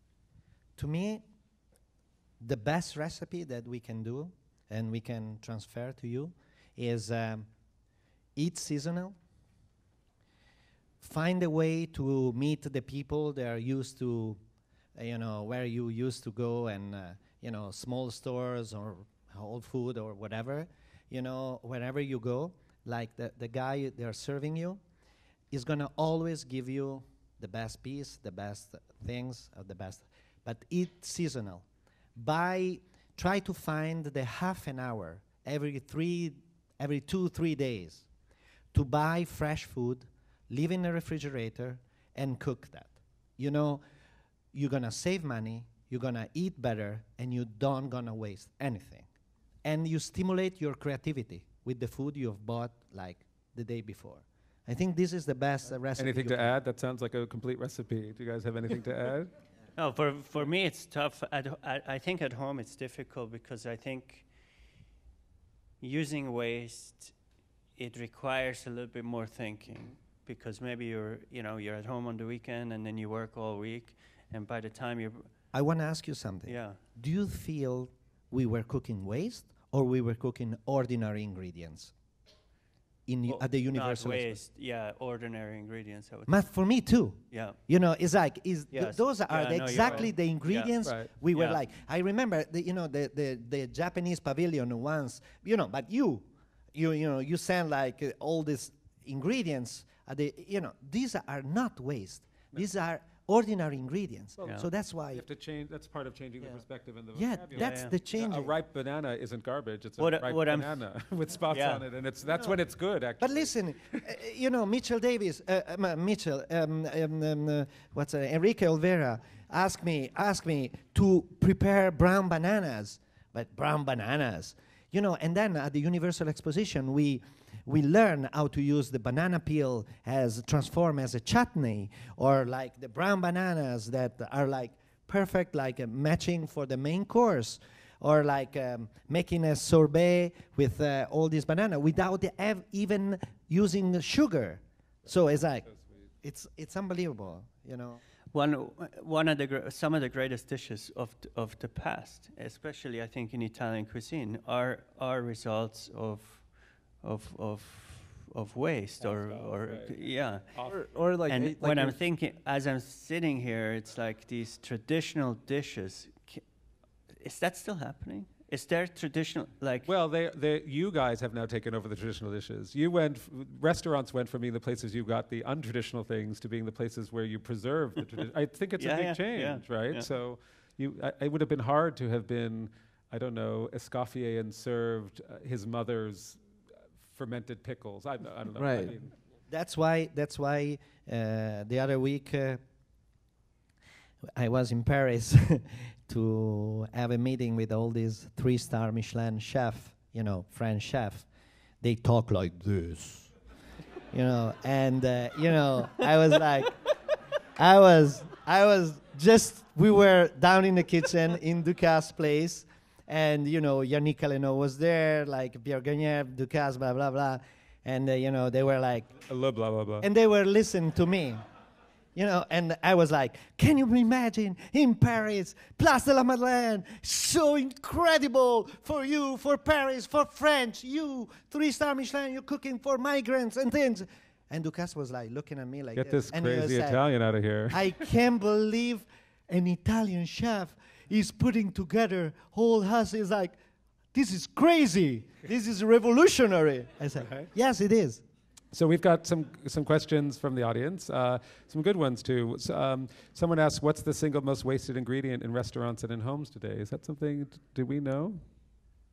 To me, the best recipe that we can do and we can transfer to you is um, eat seasonal. Find a way to meet the people that are used to, uh, you know, where you used to go and, uh, you know, small stores or Whole Food or whatever. You know, wherever you go, like the, the guy they're serving you is going to always give you the best piece, the best things, the best. But eat seasonal. Buy try to find the half an hour every three, every two, three days to buy fresh food, leave in the refrigerator, and cook that. You know, you're gonna save money, you're gonna eat better, and you don't gonna waste anything. And you stimulate your creativity with the food you've bought like the day before. I think this is the best uh, recipe. Anything to add? That sounds like a complete recipe. Do you guys have anything to *laughs* add? No, for, for me it's tough. At, I, I think at home it's difficult because I think using waste it requires a little bit more thinking because maybe you're you know you're at home on the weekend and then you work all week and by the time you I want to ask you something. yeah Do you feel we were cooking waste or we were cooking ordinary ingredients in Well, at the not universal? Expo- waste yeah ordinary ingredients I would Ma- for me too. yeah You know, it's like is th- those are Yeah, the no, exactly right. the ingredients Right. we were Yeah. like. I remember, the, you know, the, the the Japanese pavilion once. You know, but you, you you know, you send like uh, all these ingredients. At the you know, these are not waste. These are ordinary ingredients. Yeah. So that's why. You have to change. That's part of changing the Yeah. perspective and the Yeah, vocabulary. that's yeah. the change. A ripe banana isn't garbage. It's What a I- ripe what I'm- banana *laughs* with spots Yeah. on it, and it's that's when it's good. Actually, But listen, uh, you know, Mitchell Davis, uh, um, uh, Mitchell, um, um, um, uh, what's uh, Enrique Olvera asked me, asked me to prepare brown bananas, but brown bananas, you know. And then at the Universal Exposition, we we learn how to use the banana peel as transform as a chutney, or like the brown bananas that are like perfect, like uh, matching for the main course or like um, making a sorbet with uh, all these banana without ev- even using sugar. So it's like, it's it's unbelievable, you know. One, one of the some of the greatest dishes of th- of the past, especially I think in Italian cuisine, are are results of of of of waste or Lifestyle, or right. yeah. Or, or like, and eh, like when I'm thinking, as I'm sitting here, it's like these traditional dishes. Is that still happening? Is there traditional like? Well, they, they, you guys have now taken over the traditional dishes. You went, restaurants went from being the places you got the untraditional things to being the places where you preserve the tradition. I think it's Yeah, a big yeah, change, yeah, right? yeah. So, you, I, it would have been hard to have been, I don't know, Escoffier and served uh, his mother's fermented pickles. I, don't know- I don't know. I Right. mean, That's why. That's why uh, the other week uh, I was in Paris *laughs* to have a meeting with all these three-star Michelin chef, you know, French chef. They talk like this, you know, and uh, you know, I was like, I was, I was just. We were down in the kitchen in Ducasse' place, and you know, Yannick Alléno was there, like Pierre Gagnaire, Ducasse, blah blah blah, and uh, you know, they were like, blah, blah, blah, blah. and they were listening to me. You know, and I was like, can you imagine in Paris, Place de la Madeleine, so incredible for you, for Paris, for French, you, three star Michelin, you're cooking for migrants and things. And Ducasse was like looking at me like Get this. this and he was crazy like, Italian out of here. I can't believe an Italian chef is putting together whole house. Is like, this is crazy. This is revolutionary. I said, Right. yes, it is. So we've got some some questions from the audience, uh, some good ones too. S um, someone asked, "What's the single most wasted ingredient in restaurants and in homes today?" Is that something? d- Do we know?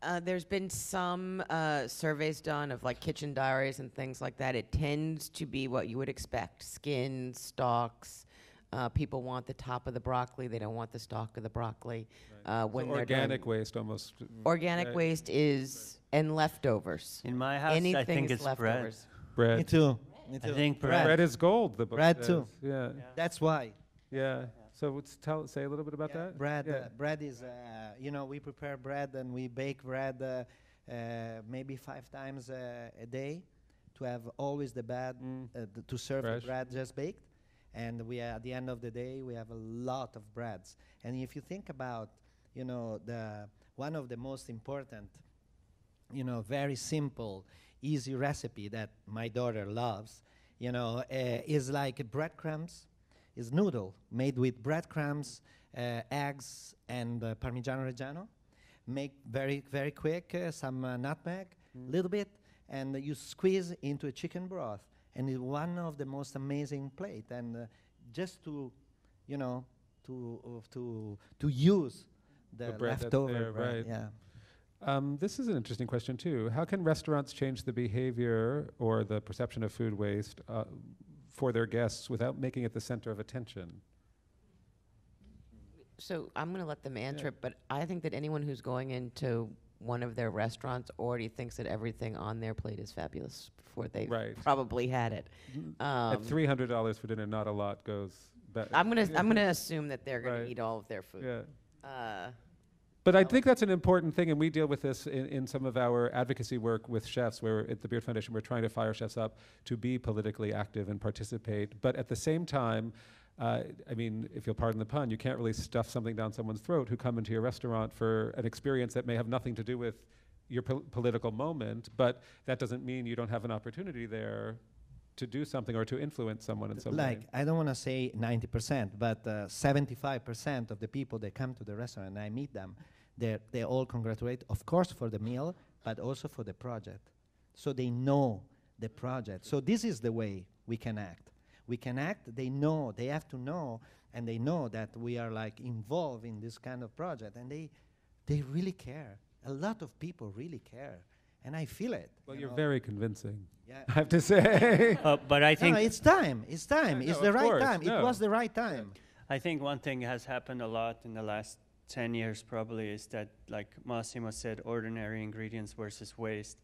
Uh, there's been some uh, surveys done of like kitchen diaries and things like that. It tends to be what you would expect: skin, stalks. Uh, people want the top of the broccoli; they don't want the stalk of the broccoli. Uh, when So they're organic waste, almost. organic Right. waste is and leftovers. In my house, Anything I think is it's bread. leftovers. bread. Me too. Me I think bread. Bread is gold. The book Bread says. too. Yeah, That's why. yeah. So let's tell, say a little bit about Yeah, that. Bread, Yeah. uh, bread is, uh, you know, we prepare bread and we bake bread uh, uh, maybe five times uh, a day to have always the bread Mm. uh, th- to serve Fresh. the bread just baked. And we at the end of the day we have a lot of breads. And if you think about, you know, the one of the most important, you know, very simple, easy recipe that my daughter loves, you know, uh, is like breadcrumbs is noodle made with breadcrumbs, uh, eggs, and uh, Parmigiano Reggiano. Make very very quick, uh, some uh, nutmeg, little bit, and you squeeze into a chicken broth, and it's one of the most amazing plate. And uh, just to, you know, to uh, to to use the, The bread that's leftover there, bread. right. Yeah. Um, this is an interesting question too. How can restaurants change the behavior or the perception of food waste uh, for their guests without making it the center of attention? So I'm going to let them answer Yeah. it, but I think that anyone who's going into one of their restaurants already thinks that everything on their plate is fabulous before they Right. probably had it. Um, At three hundred dollars for dinner, not a lot goes. Ba- I'm gonna I'm gonna *laughs* assume that they're gonna Right. eat all of their food. Yeah. Uh, But I think that's an important thing, and we deal with this in, in some of our advocacy work with chefs, where at the Beard Foundation we're trying to fire chefs up to be politically active and participate. But at the same time, uh, I mean, if you'll pardon the pun, you can't really stuff something down someone's throat who come into your restaurant for an experience that may have nothing to do with your pol- political moment. But that doesn't mean you don't have an opportunity there to do something or to influence someone in some like way. Like, I don't want to say 90%, but uh, 75% of the people that come to the restaurant and I meet them, they they all congratulate, of course, for the meal, but also for the project. So they know the project. So this is the way we can act. We can act. They know. They have to know, and they know that we are like involved in this kind of project, and they they really care. A lot of people really care, and I feel it. Well, you you're know. very convincing, yeah. I have to say. *laughs* Uh, but I think no, it's time. It's time. Yeah, it's no, the right course, time. no. It was the right time. I think one thing has happened a lot in the last 10 years probably is that, like Massimo said, ordinary ingredients versus waste.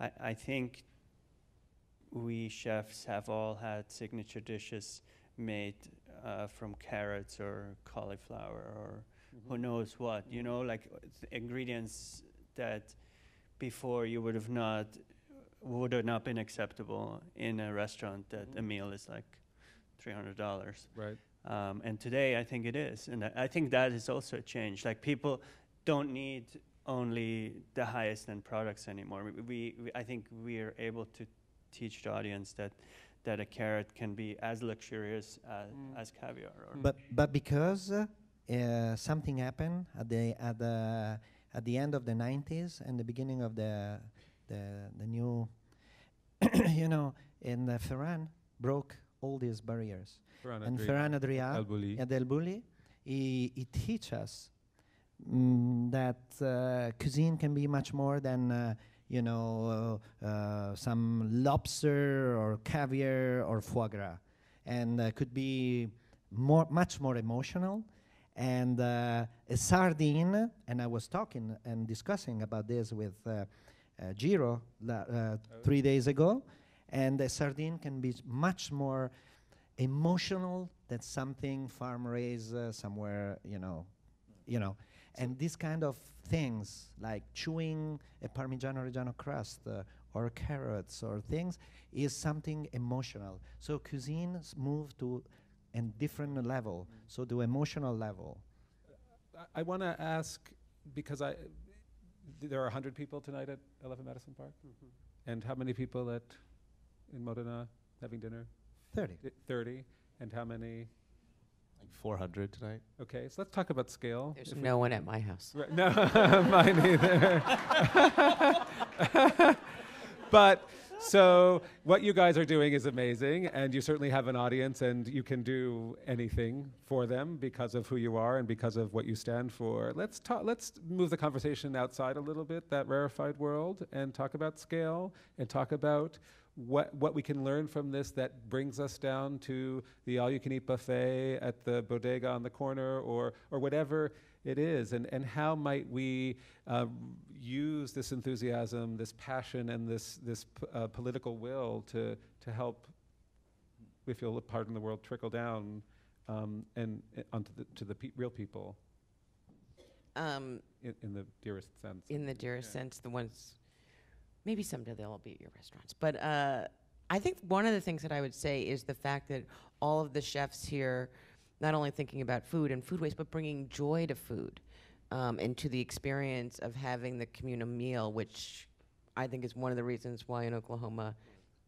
I, I think we chefs have all had signature dishes made uh, from carrots or cauliflower or who knows what, you know, like ingredients that before you would have not, would have not been acceptable in a restaurant that a meal is like $300. right. Um, and today, I think it is, and I, I think that is also a change. Like people don't need only the highest end products anymore. We, we I think we are able to teach the audience that that a carrot can be as luxurious as, as caviar. Or But but because uh, uh, something happened at the at the at the end of the 90s and the beginning of the the the new, *coughs* you know, in uh, Ferran broke all these barriers. Ferran and Adrià- Ferran Adrià El Bulli. and El Bulli, he, he teach us mm, that uh, cuisine can be much more than uh, you know uh, some lobster or caviar or foie gras, and uh, could be more much more emotional. And uh, a sardine, and I was talking and discussing about this with Giro three days ago, and a sardine can be much more emotional than something farm raised uh, somewhere, you know, you know, and these kind of things like chewing a Parmigiano Reggiano crust uh, or carrots or things is something emotional. So cuisines move to a different level, so to emotional level. I, I want to ask because I th- there are 100 people tonight at 11 Madison Park, and how many people at in Modena having dinner? 30. 30, and how many? Like 400 tonight. Okay, so let's talk about scale. there's if no one at my house. Right, no, *laughs* mine either. *laughs* but so what you guys are doing is amazing, and you certainly have an audience, and you can do anything for them because of who you are and because of what you stand for. Let's talk. Let's move the conversation outside a little bit, that rarefied world, and talk about scale, and talk about what what we can learn from this that brings us down to the all-you-can-eat buffet at the bodega on the corner, or or whatever it is, and, and how might we uh, use this enthusiasm, this passion, and this, this p- uh, political will to, to help, if you'll pardon the world, trickle down um, and uh, onto the, to the pe- real people Um, in, in the dearest sense. in the dearest Yeah. sense, the ones, maybe someday they'll all be at your restaurants. But uh, I think one of the things that I would say is the fact that all of the chefs here, not only thinking about food and food waste, but bringing joy to food um, and to the experience of having the communal meal, which I think is one of the reasons why in Oklahoma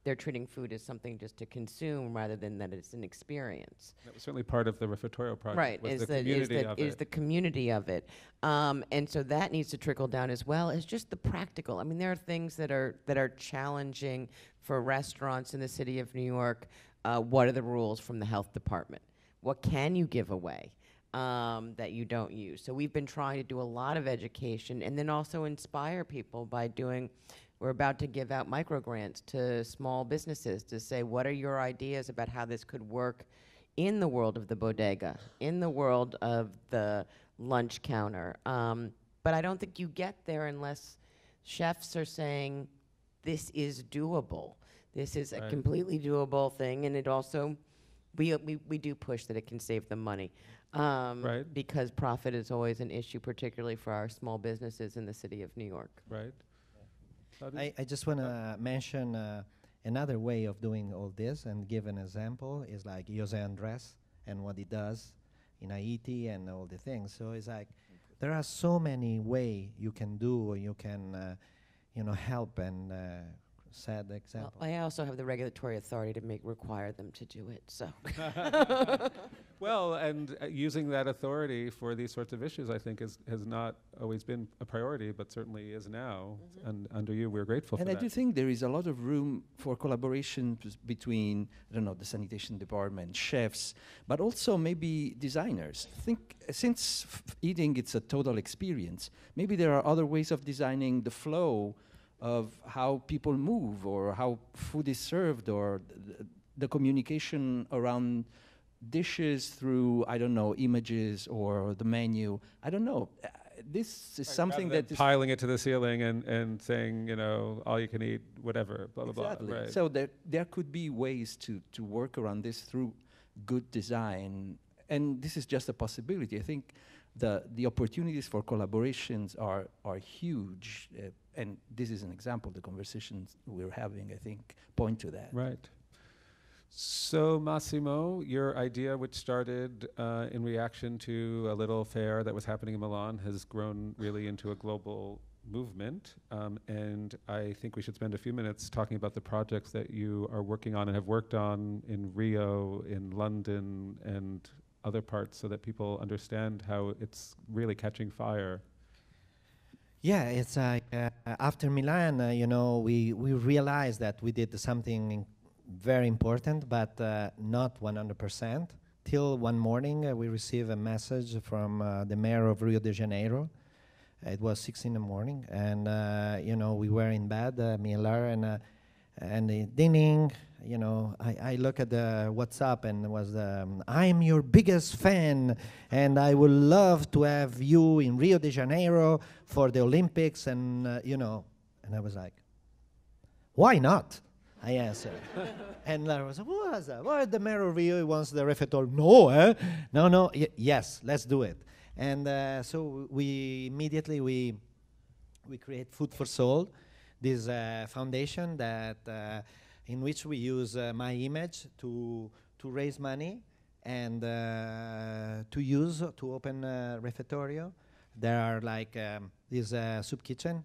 they're treating food as something just to consume rather than that it's an experience. That was certainly part of the Refettorio project. Right, was is the is community that of is it. the community of it, um, and so that needs to trickle down as well as just the practical. I mean, there are things that are that are challenging for restaurants in the city of New York. Uh, what are the rules from the health department? What can you give away um, that you don't use? So we've been trying to do a lot of education and then also inspire people by doing. We're about to give out micro grants to small businesses to say, what are your ideas about how this could work in the world of the bodega, in the world of the lunch counter. Um, but I don't think you get there unless chefs are saying, this is doable. This is a Right. completely doable thing, and it also, we, we, we do push that it can save them money. Um, Right. Because profit is always an issue, particularly for our small businesses in the city of New York. right? I, I just want to mention uh, another way of doing all this and give an example is like Jose Andres and what he does in Haiti and all the things. So it's like there are so many way you can do or you can, uh, you know, help and set the Well. I also have the regulatory authority to make, require them to do it, so. *laughs* Well, and uh, using that authority for these sorts of issues, I think, is, has not always been a priority, but certainly is now. And under you, we're grateful And for I that. do think there is a lot of room for collaboration pes- between, I don't know, the sanitation department, chefs, but also maybe designers. Think uh, since f- eating it's a total experience, maybe there are other ways of designing the flow of how people move or how food is served or th- th- the communication around dishes through I don't know images or the menu. I don't know. Uh, this is Like, something that piling it to the ceiling and, and saying, you know, all you can eat, whatever, blah, blah, Exactly. blah. Right. So there, there could be ways to, to work around this through good design. And this is just a possibility. I think the, the opportunities for collaborations are, are huge. Uh, and this is an example. The conversations we're having, I think, point to that. Right. So, Massimo, your idea, which started uh, in reaction to a little fair that was happening in Milan, has grown really into a global movement. Um, and I think we should spend a few minutes talking about the projects that you are working on and have worked on in Rio, in London, and other parts so that people understand how it's really catching fire. Yeah, it's uh, after Milan, uh, you know, we, we realized that we did something very important, but uh, not 100%. Till one morning, uh, we received a message from uh, the mayor of Rio de Janeiro. It was six in the morning, and you know, we were in bed, me and Lara, and and the ding ding. You know, I, I look at the WhatsApp and it was um, I'm your biggest fan, and I would love to have you in Rio de Janeiro for the Olympics, and uh, you know, and I was like, why not? I answered. *laughs* and Lara was like, what was that? The mayor of Rio wants the refector. No, eh? No, no, y- yes, let's do it. And uh, so we immediately, we, we create Food for Soul, this uh, foundation that, uh, in which we use uh, my image to, to raise money and to use to open uh, refettorio. There are like um, this soup kitchen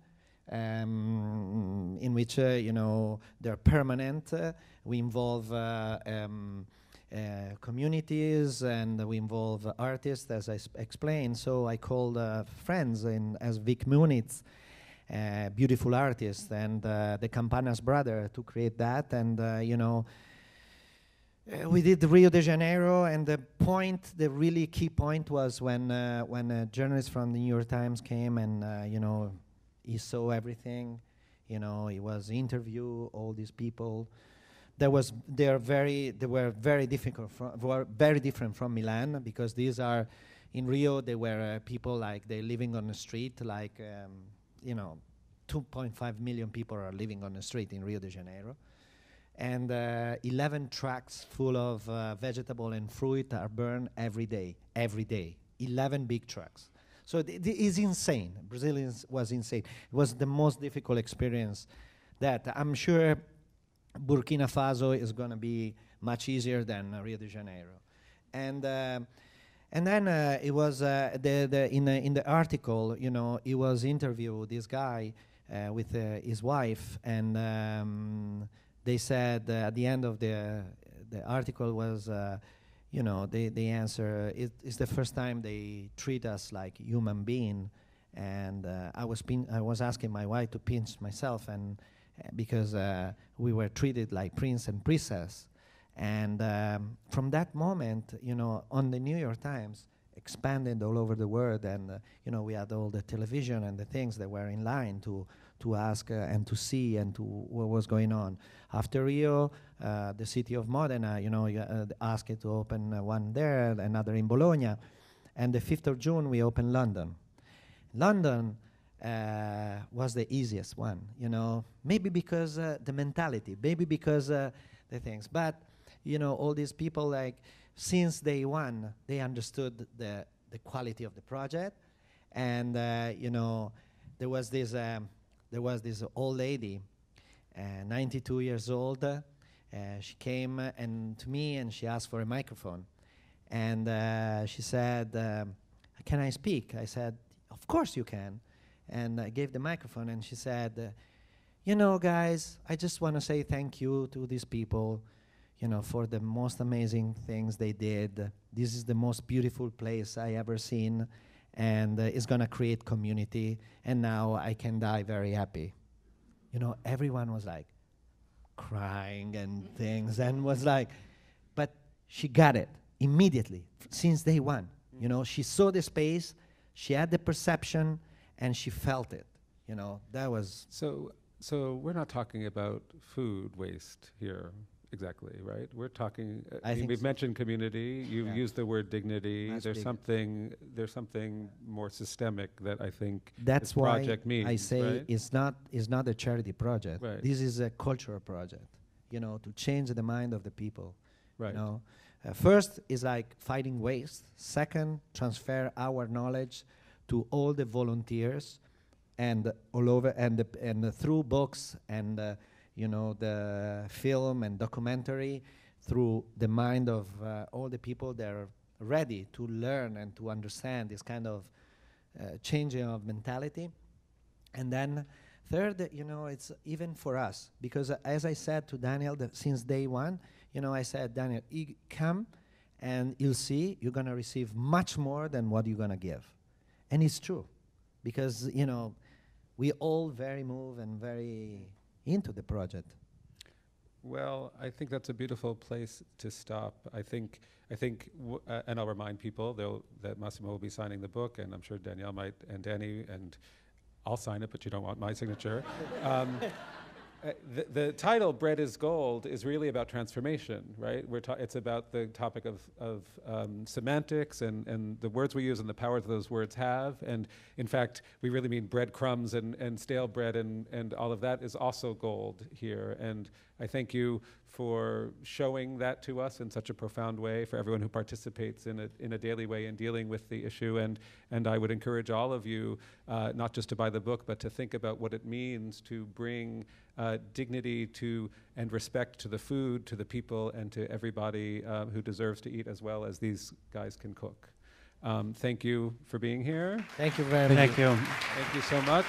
um, in which uh, you know they're permanent. Uh, we involve uh, um, communities and we involve artists, as I explained. So I called friends in, as Vik Muniz, uh, beautiful artist and uh, the Campana's brother to create that. And uh, you know, uh, we did Rio de Janeiro, and the point, the really key point, was when uh, when a journalist from the New York Times came and you know he saw everything. You know, he was interview all these people. There was they are very they were very difficult from were very different from Milan because these are in Rio they were uh, people like they're living on the street like um, you know 2.5 million people are living on the street in Rio de Janeiro. And uh, 11 trucks full of uh, vegetable and fruit are burned every day every day. 11 big trucks so th- it's insane. Brazil is, was insane. It was the most difficult experience that i'm sure burkina faso is going to be much easier than rio de janeiro. And uh, and then uh, it was uh, the, the in, the, in the article you know he was interviewed this guy uh, with uh, his wife. And um, they said at the end of the the article was you know the the answer it is the first time they treat us like human being. And uh, I was pin- I was asking my wife to pinch myself and because uh, we were treated like prince and princess and um, from that moment you know on the New York Times expanded all over the world and uh, you know we had all the television and the things that were in line to to ask uh, and to see and to what was going on. After Rio, uh, the city of Modena, you know, you, uh, asked it to open uh, one there, another in Bologna, and the 5th of June we opened London. London uh, was the easiest one, you know, maybe because uh, the mentality, maybe because the things, but you know, all these people like since day one they understood the the quality of the project, and uh, you know, there was this. Um, there was this old lady, uh, 92 years old. Uh, she came and to me and she asked for a microphone, and uh, she said, um, "Can I speak?" I said, "Of course you can," and I gave the microphone, and she said, "You know, guys, I just want to say thank you to these people." You know, for the most amazing things they did. This is the most beautiful place I ever seen and uh, it's going to create community. And now i can die very happy. You know everyone was like crying and things and was like but she got it immediately f- since day one. You know she saw the space she had the perception and she felt it. You know that was So, so we're not talking about food waste here exactly, right? We're talking. uh, I mean, think we've so. mentioned community. You've Yeah. used the word dignity. That's there's big. something. There's something more systemic that I think that's this why project means. i say right? it's not it's not a charity project Right. this is a cultural project you know to change the mind of the people right. You know, uh, first is like fighting waste. Second, transfer our knowledge to all the volunteers, and all over and the, and through books and uh, you know the film and documentary, through the mind of uh, all the people that are ready to learn and to understand this kind of uh, changing of mentality, and then. Third, you know, it's even for us because uh, as I said to Daniel since day one, you know, I said, Daniel, come and you'll see you're going to receive much more than what you're going to give. And it's true because, you know, we all very move and very into the project. Well, I think that's a beautiful place to stop. I think, I think, w- uh, and I'll remind people they'll, that Massimo will be signing the book, and I'm sure Danielle might, and Danny, and I'll sign it, but you don't want my signature. um, *laughs* uh, the, the title "Bread is Gold" is really about transformation, right? It's about the topic of, of um, semantics and, and the words we use and the powers those words have. And in fact, we really mean breadcrumbs and, and stale bread and, and all of that is also gold here. And I thank you for showing that to us in such a profound way, for everyone who participates in a, in a daily way in dealing with the issue. And, and I would encourage all of you uh, not just to buy the book, but to think about what it means to bring uh, dignity to and respect to the food, to the people, and to everybody um, who deserves to eat as well as these guys can cook. Um, thank you for being here. Thank you very much. Thank you. Thank you so much.